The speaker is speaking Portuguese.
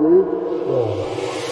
Let's.